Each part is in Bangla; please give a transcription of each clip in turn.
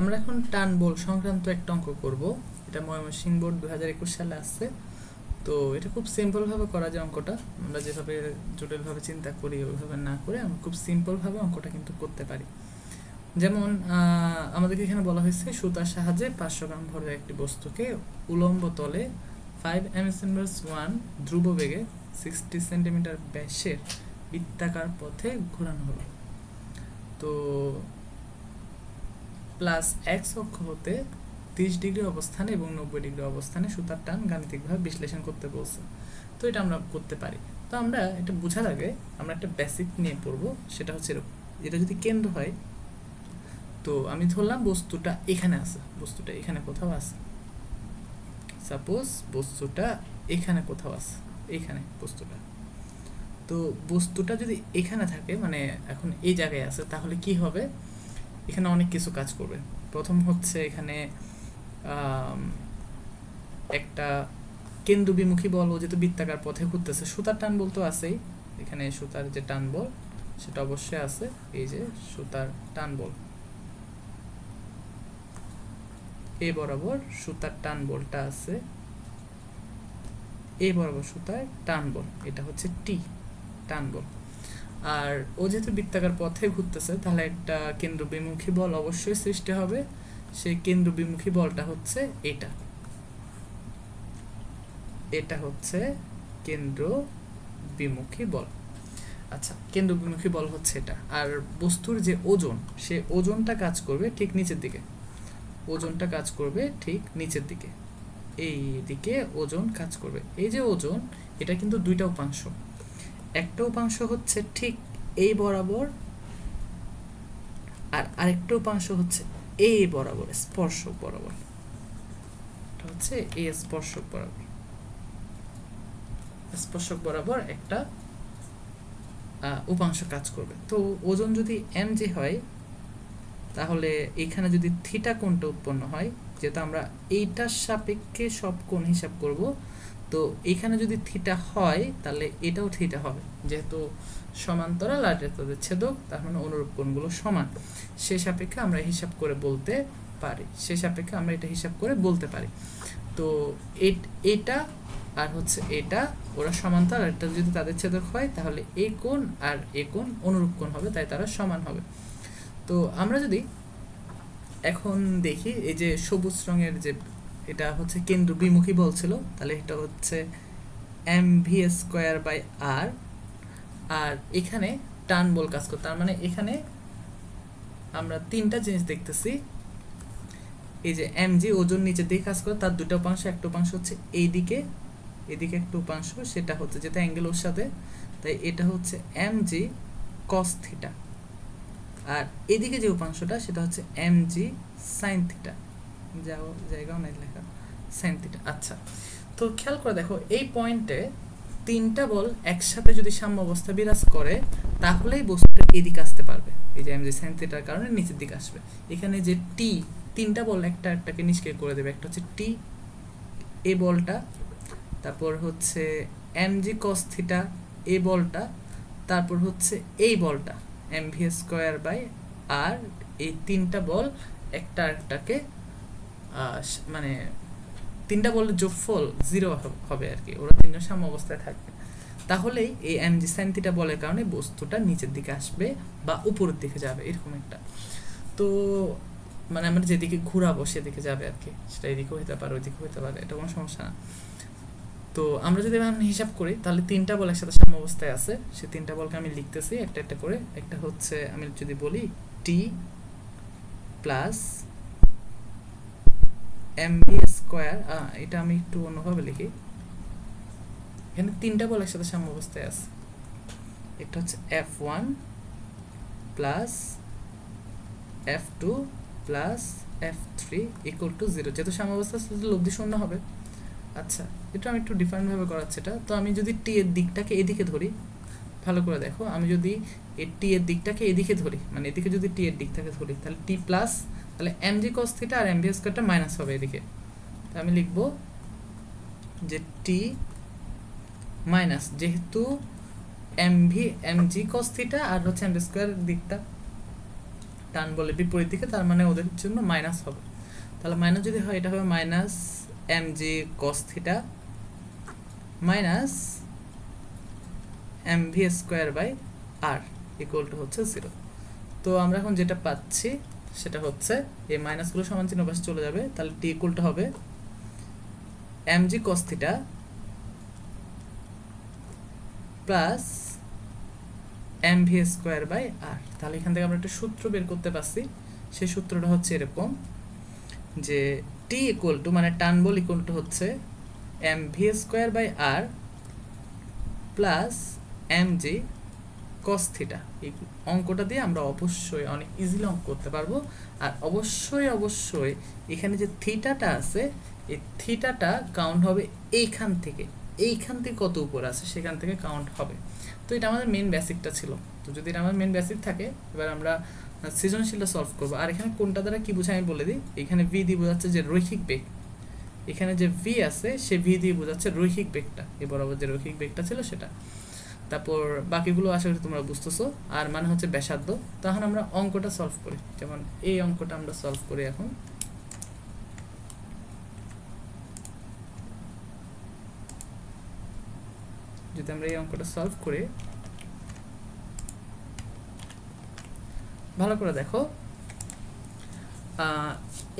আমরা এখন টান বল সংক্রান্ত একটা অঙ্ক করব। এটা ময়মনসিংহ বোর্ড দু হাজার একুশ সালে আসছে। তো এটা খুব সিম্পলভাবে করা যায় অঙ্কটা। আমরা যেভাবে জটিলভাবে চিন্তা করি, ওইভাবে না করে আমরা খুব সিম্পলভাবে অঙ্কটা কিন্তু করতে পারি। যেমন আমাদেরকে এখানে বলা হয়েছে, সুতার সাহায্যে পাঁচশো গ্রাম ভরের একটি বস্তুকে উলম্ব তলে ফাইভ এম এস ওয়ান ধ্রুব বেগে সিক্সটি সেন্টিমিটার ব্যাসের বৃত্তাকার পথে ঘোরানো হলো। তো প্লাস এক্স অক্ষ হতে তিরিশ ডিগ্রি অবস্থানে এবং নব্বই ডিগ্রি অবস্থানে সুতার টান গাণিতিকভাবে বিশ্লেষণ করতে বলছে। তো এটা আমরা করতে পারি। তো আমরা এটা বোঝার আগে আমরা একটা বেসিক নিয়ে পড়ব, সেটা হচ্ছে এরকম। এটা যদি কেন্দ্র হয়, তো আমি ধরলাম বস্তুটা এখানে আছে, বস্তুটা এখানে কোথাও আছে। সাপোজ বস্তুটা এখানে কোথাও আছে, এখানে বস্তুটা। তো বস্তুটা যদি এখানে থাকে মানে এখন এই জায়গায় আছে, তাহলে কি হবে? এখানে অনেক কিছু কাজ করবে। প্রথম হচ্ছে এখানে একটা কেন্দ্রবিমুখী বল ও যেহেতু বৃত্তাকার পথে ঘুরতেছে, সুতার টান বলতো আছেই। এখানে সুতার যে টান বল, সেটা অবশ্যই আছে, এই যে সুতার টান বল। এ বরাবর সুতার টান বলটা আছে। এ বরাবর সুতার টান বল, এটা হচ্ছে টি, টান বল। আর ও যেহেতু বৃত্তাকার পথে ঘুরতেছে, তাহলে একটা কেন্দ্র বিমুখী বল অবশ্যই সৃষ্টি হবে। সেই কেন্দ্র বিমুখী বলটা হচ্ছে এটা। এটা হচ্ছে কেন্দ্র বিমুখী বল। আচ্ছা কেন্দ্র বিমুখী বল হচ্ছে এটা। আর বস্তুর যে ওজন, সে ওজনটা কাজ করবে ঠিক নিচের দিকে। ওজনটা কাজ করবে ঠিক নিচের দিকে। এই দিকে ওজন কাজ করবে। এই যে ওজন, এটা কিন্তু দুইটা উপাংশ। একটা উপাংশ হচ্ছে ঠিক এই বরাবর, আর আরেকটা উপাংশ হচ্ছে এই বরাবর, স্পর্শক বরাবর। হচ্ছে এই স্পর্শক বরাবর। স্পর্শক বরাবর একটা উপাংশ কাজ করবে। তো ওজন যদি এম জি হয়, তাহলে এখানে যদি থিটা কোণটা উৎপন্ন হয়, যেহেতু আমরা এইটার সাপেক্ষে সব কোণ হিসাব করব তো এখানে যদি থিটা হয়, তাহলে এটাও থিটা হবে। যেহেতু সমান্তরাল আর তাদের ছেদক, তার মানে অনুরূপ কোণগুলো সমান। সে সাপেক্ষে আমরা হিসাব করে বলতে পারি। সে সাপেক্ষে আমরা এটা হিসাব করে বলতে পারি। তো এট- আর হচ্ছে এটা, ওরা সমান্তরাল এটা যদি তাদের ছেদক হয়, তাহলে এই কোণ আর এ কোণ অনুরূপ কোণ হবে, তাই তারা সমান হবে। তো আমরা যদি এখন দেখি, এই যে সবুজ রঙের যে এটা হচ্ছে কেন্দ্র বিমুখী বল ছিল তাহলে এটা হচ্ছে M V square by R আর এখানে টান বল কাজ করে তার মানে এখানে আমরা তিনটা জিনিস দেখতেছি। এই যে এম জি ওজন নিচের দিকে কাজ করে, তার দুটো উপাংশ একটা উপাংশ হচ্ছে এইদিকে, এদিকে একটা উপাংশ, সেটা হচ্ছে যেটা অ্যাঙ্গেল ওর সাথে, তাই এটা হচ্ছে এম জি কস থিটা আর এদিকে যে উপাংশটা, সেটা হচ্ছে এম জি সাইন থিটা যাও জায়গাও নাই লেখা। সাইন থিটা আচ্ছা। তো খেয়াল করে দেখো, এই পয়েন্টে তিনটা বল একসাথে যদি সাম্য অবস্থা বিরাজ করে, তাহলেই বস্তুটা এদিকে আসতে পারবে। এই যে এম যে সাইন থিটার কারণে নিচের দিকে আসবে। এখানে যে টি তিনটা বল একটা একটাকে নিষ্ক্রিয় করে দেবে। একটা হচ্ছে টি এ বলটা, তারপর হচ্ছে এম জি কস থিটা এ বলটা, তারপর হচ্ছে এই বলটা M V square by R এই তিনটা বল একটা একটাকে মানে তিনটা বলের যোগফল জিরো হবে আর কি। ওরা তিনজন সাম্য অবস্থায় থাকবে। তাহলেই এই এম জি সাইন থিটা বলের কারণে বস্তুটা নিচের দিকে আসবে বা উপরের দিকে যাবে, এরকম একটা। তো মানে আমরা যেদিকে ঘুরাবো সেদিকে যাবে আর কি। সেটা এদিকেও হতে পারে ওইদিকে হতে পারে, এটা কোনো সমস্যা না। তো আমরা যদি এভাবে হিসাব করি, তাহলে তিনটা বল একসাথে সাম্য অবস্থায় আছে। সে তিনটা বলকে আমি লিখতেছি, একটা একটা করে। একটা হচ্ছে, আমি যদি বলি T plus M V square এটা আমি একটু অন্যভাবে লিখি। এখানে তিনটা বল একসাথে সাম্য অবস্থায় আছে। একটা হচ্ছে F one plus F two plus F three equal to zero যেহেতু সাম্যাবস্থা লব্ধি শূন্য হবে। আচ্ছা এটা আমি একটু ডিফারেন্টভাবে করাচ্ছি এটা। তো আমি যদি টি এর দিকটাকে এদিকে ধরি, ভালো করে দেখো, আমি যদি এই টি এর দিকটাকে এদিকে ধরি মানে এদিকে যদি টি এর দিকটাকে ধরি, তাহলে টি প্লাস তাহলে এম জি কস থিটা আর এম ভি স্কোয়ারটা মাইনাস হবে এদিকে। তো আমি লিখব যে টি মাইনাস যেহেতু M V M G cos theta আর হচ্ছে এম ভি স্কোয়ার দিকটা টান বলে বিপরীত দিকে, তার মানে ওদের জন্য মাইনাস হবে। তাহলে মাইনাস যদি হয়, এটা হবে minus M G cos theta minus M V square by R equal to হচ্ছে জিরো তো আমরা এখন যেটা পাচ্ছি সেটা হচ্ছে, এই মাইনাসগুলো সমান চিহ্ন পাশে চলে যাবে, তাহলে টি ইকুয়াল টু হবে M G cos theta plus M V square by R তাহলে এখান থেকে আমরা একটা সূত্র বের করতে পারছি। সেই সূত্রটা হচ্ছে এরকম যে টি ইকুয়াল টু মানে টান বল ইকুয়াল টু হচ্ছে M V square by R plus M G cos theta এই অঙ্কটা দিয়ে আমরা অবশ্যই অনেক ইজিলি অঙ্ক করতে পারব। আর অবশ্যই অবশ্যই এখানে যে থিটাটা আছে, এই থিটাটা কাউন্ট হবে এইখান থেকে। এইখান থেকে কত উপর আছে, সেখান থেকে কাউন্ট হবে। তো এটা আমাদের মেন বেসিকটা ছিল। তো যদি এটা আমার মেন বেসিক থাকে, এবার আমরা সৃজনশীলটা সলভ করব। আর এখানে কোনটা দ্বারা কি বোঝায় আমি বলে দিই। এখানে ভি দিয়ে বোঝাচ্ছে যে রৈখিক বেগ। এখানে যে ভি আছে, সে ভি দিয়ে বোঝাচ্ছে রৈখিক বেগটা। এ বরাবর যে রৈখিক বেগটা ছিল সেটা। তারপর বাকিগুলো আশা করি তোমরা বুঝতেছো। আর মানে হচ্ছে ব্যাসার্ধ। তখন আমরা অঙ্কটা সলভ করি। যেমন এই অঙ্কটা আমরা সলভ করি এখন। যদি আমরা এই অঙ্কটা সলভ করি, ভালো করে দেখো।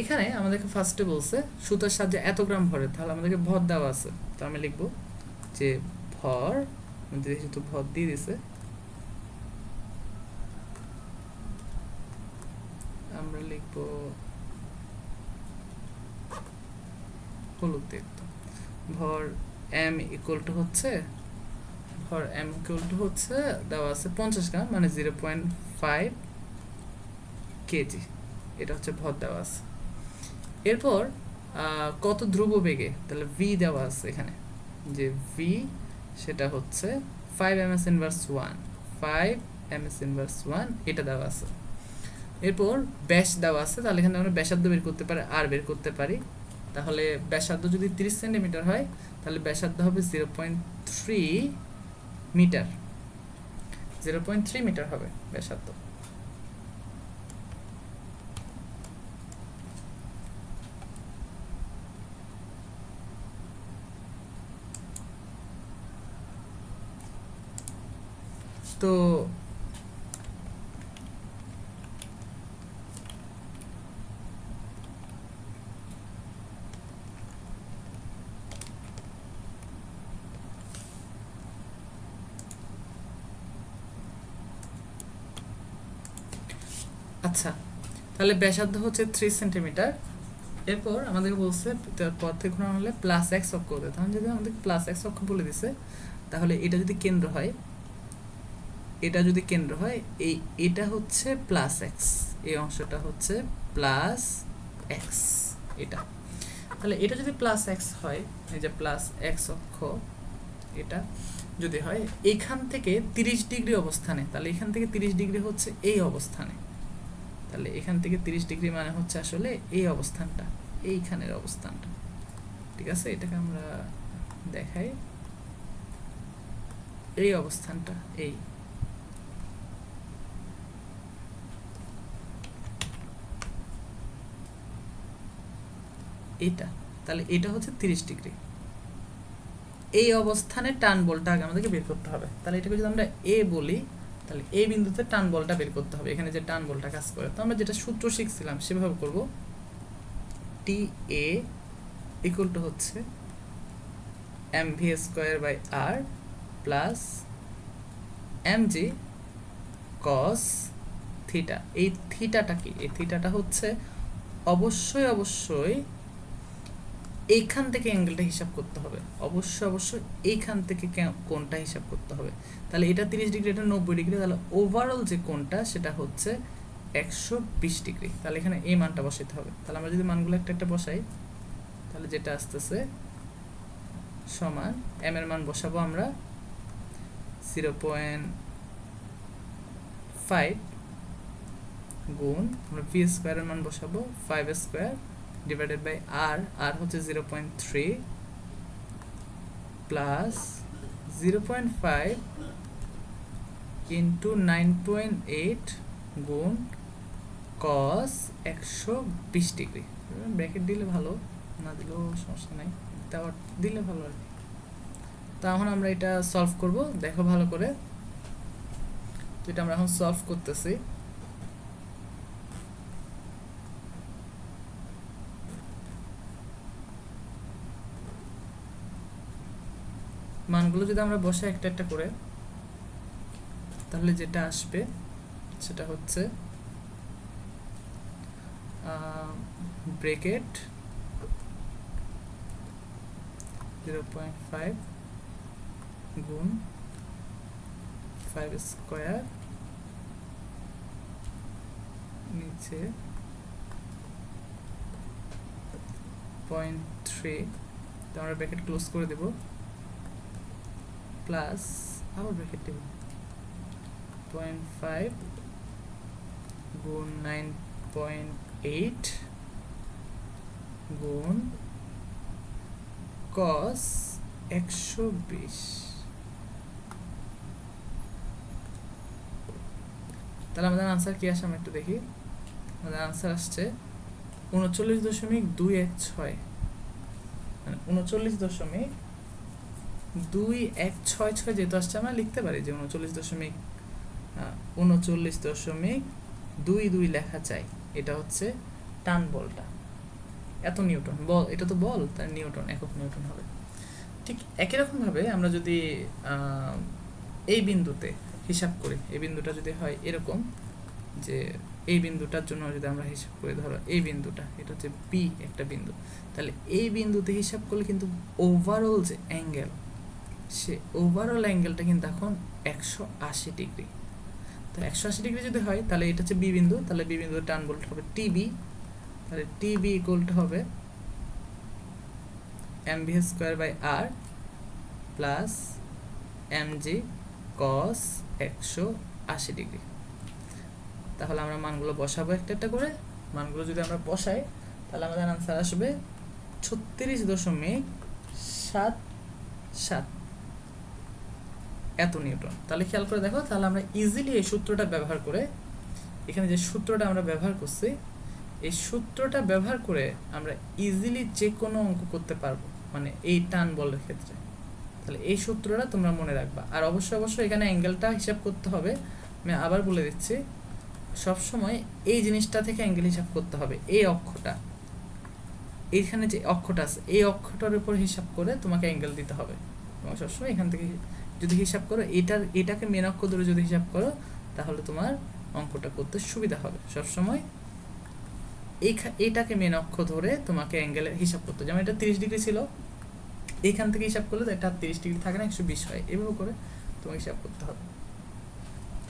এখানে আমাদেরকে ফার্স্টে বলছে, সুতার সাহায্যে এত গ্রাম ভরে তাহলে আমাদেরকে ভর দেওয়া আছে। তো আমি লিখব যে ভর যেহেতু ভর দিয়ে দিছে আমরা লিখব হলুদ দেখতো ভর এম ইকুয়াল টু হচ্ছে ভর এম ইকুয়াল টু হচ্ছে দেওয়া আছে পঞ্চাশ গ্রাম মানে জিরো পয়েন্ট ফাইভ কেজি এটা হচ্ছে ভর দেওয়া আছে এরপর কত ধ্রুব বেগে তাহলে ভি দেওয়া আছে এখানে যে ভি সেটা হচ্ছে five M S inverse one five M S inverse one এটা দেওয়া আছে। এরপর ব্যাস দেওয়া আছে, তাহলে এখানে আমরা ব্যাসার্ধ বের করতে পারি, আর বের করতে পারি। তাহলে ব্যাসার্ধ যদি তিরিশ সেন্টিমিটার হয়, তাহলে ব্যাসার্ধ হবে zero point three metre zero point three metre হবে ব্যাসার্ধ। তো আচ্ছা তাহলে ব্যাসার্ধ হচ্ছে থ্রি সেন্টিমিটার এরপর আমাদেরকে বলছে পথ থেকে ঘোরানো হলে প্লাস এক্স অক্ষ হতে তাহলে যদি আমাদের প্লাস এক্স অক্ষ বলে দিছে, তাহলে এটা যদি কেন্দ্র হয় এটা যদি কেন্দ্র হয়, এই, এটা হচ্ছে প্লাস এক্স এই অংশটা হচ্ছে প্লাস এক্স এটা। তাহলে এটা যদি প্লাস এক্স হয়, এই যে প্লাস এক্স অক্ষ, এটা যদি হয়, এখান থেকে তিরিশ ডিগ্রি অবস্থানে, তাহলে এখান থেকে তিরিশ ডিগ্রি হচ্ছে এই অবস্থানে। তাহলে এখান থেকে তিরিশ ডিগ্রি মানে হচ্ছে আসলে এই অবস্থানটা, এইখানের অবস্থানটা। ঠিক আছে? এটাকে আমরা দেখাই। এই অবস্থানটা, এই। এটা, তাহলে এটা হচ্ছে তিরিশ ডিগ্রি। এই অবস্থানে টান বলটা আগে আমাদেরকে বের করতে হবে। তাহলে এটাকে যদি আমরা এ বলি, তাহলে এই বিন্দুতে টান বলটা বের করতে হবে। এখানে যে টান বলটা কাজ করে, তো আমরা যেটা সূত্র শিখছিলাম সেভাবে করব। টি এ ইকুয়াল টু হচ্ছে M V square by R plus M G cos theta এই থিটাটা কি? এই থিটাটা হচ্ছে অবশ্যই অবশ্যই এইখান থেকে অ্যাঙ্গেলটা হিসাব করতে হবে। অবশ্যই অবশ্যই এইখান থেকে কোনটা হিসাব করতে হবে। তাহলে এটা তিরিশ ডিগ্রি, এটা নব্বই ডিগ্রি, তাহলে ওভারঅল যে কোনটা সেটা হচ্ছে একশো বিশ ডিগ্রি। তাহলে এখানে এই মানটা বসাইতে হবে। তাহলে আমরা যদি মানগুলো একটা একটা বসাই, তাহলে যেটা আসতেছে সমান এম এর মান বসাবো আমরা জিরো পয়েন্ট ফাইভ গুণ, আমরা ভি স্কোয়ারের মান বসাবো five square divided by r r হচ্ছে 0.3 plus 0.5 into 9.8 গুণ কস একশো বিশ ডিগ্রি ব্র্যাকেট দিলে ভালো, না দিলেও সমস্যা নাই তাও দিলে ভালো আর কি। তা এখন আমরা এটা সলভ করব, দেখো ভালো করে। এটা আমরা এখন সলভ করতেছি। মানগুলো যদি আমরা বসে একটা একটা করে, তাহলে যেটা আসবে সেটা হচ্ছে ব্রেকেট জিরো পয়েন্ট ফাইভ গুণ ফাইভ স্কোয়ার নিচে পয়েন্ট থ্রি, তো আমরা ব্র্যাকেট ক্লোজ করে দেব। প্লাস আবার ব্র্যাকেট দেব পয়েন্ট ফাইভ গুণ নাইন পয়েন্ট এইট গুণ কস একশো বিশ তাহলে আমাদের আনসার কি আসে আমরা একটু দেখি। আমাদের আনসার আসছে উনচল্লিশ দশমিক দুই এক ছয়। মানে উনচল্লিশ দশমিক দুই এক ছয় ছয় যেহেতু আসছে আমরা লিখতে পারি, যে উনচল্লিশ দশমিক উনচল্লিশ দশমিক দুই দুই লেখা চাই এটা হচ্ছে টান বলটা। এত নিউটন, বল, এটা তো বল তার নিউটন, একক নিউটন হবে। ঠিক একই রকমভাবে আমরা যদি এই বিন্দুতে হিসাব করি, এই বিন্দুটা যদি হয় এরকম, যে এই বিন্দুটার জন্য যদি আমরা হিসাব করি, ধরো এই বিন্দুটা, এটা হচ্ছে বি একটা বিন্দু, তাহলে এই বিন্দুতে হিসাব করলে কিন্তু ওভারঅল যে অ্যাঙ্গেল সে ওভারঅল অ্যাঙ্গেলটা কিন্তু এখন একশো আশি ডিগ্রি তো একশো আশি ডিগ্রি যদি হয়, তাহলে এটা হচ্ছে বি বিন্দু, তাহলে বি বিন্দু টান বলতে হবে টিবি তাহলে টিবি ইকুয়ালটা হবে M V square by R plus M G cos একশো আশি ডিগ্রি তাহলে আমরা মানগুলো বসাবো একটা একটা করে। মানগুলো যদি আমরা বসাই, তাহলে আমাদের আনসার আসবে ছত্রিশ দশমিক সাত সাত। এত নিউটন তাহলে খেয়াল করে দেখো, তাহলে আমরা ইজিলি এই সূত্রটা ব্যবহার করে, এখানে যে সূত্রটা আমরা ব্যবহার করছি, এই সূত্রটা ব্যবহার করে আমরা ইজিলি যে কোনো অঙ্ক করতে পারব মানে এই টান বলের ক্ষেত্রে। তাহলে এই সূত্রটা তোমরা মনে রাখবা। আর অবশ্যই অবশ্যই এখানে অ্যাঙ্গেলটা হিসাব করতে হবে। আমি আবার বলে দিচ্ছি, সবসময় এই জিনিসটা থেকে অ্যাঙ্গেল হিসাব করতে হবে, এই অক্ষটা। এইখানে যে অক্ষটা আছে, এই অক্ষটার উপর হিসাব করে তোমাকে অ্যাঙ্গেল দিতে হবে। তোমার সবসময় এখান থেকে যদি হিসাব করো, এটার, এটাকে মেন অক্ষ ধরে যদি হিসাব করো, তাহলে তোমার অঙ্কটা করতে সুবিধা হবে। সবসময় এটাকে মেন অক্ষ ধরে তোমাকে অ্যাঙ্গেলের হিসাব করতে যেমন এটা তিরিশ ডিগ্রি ছিল, এইখান থেকে হিসাব করলে এটা তিরিশ ডিগ্রি থাকে না, একশো বিশ হয়। এভাবে করে তোমাকে হিসাব করতে হবে।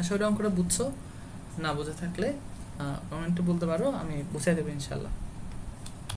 আসলে অঙ্কটা বুঝছ। না বুঝে থাকলে কমেন্টে বলতে পারো, আমি বুঝাই দেবো ইনশাল্লাহ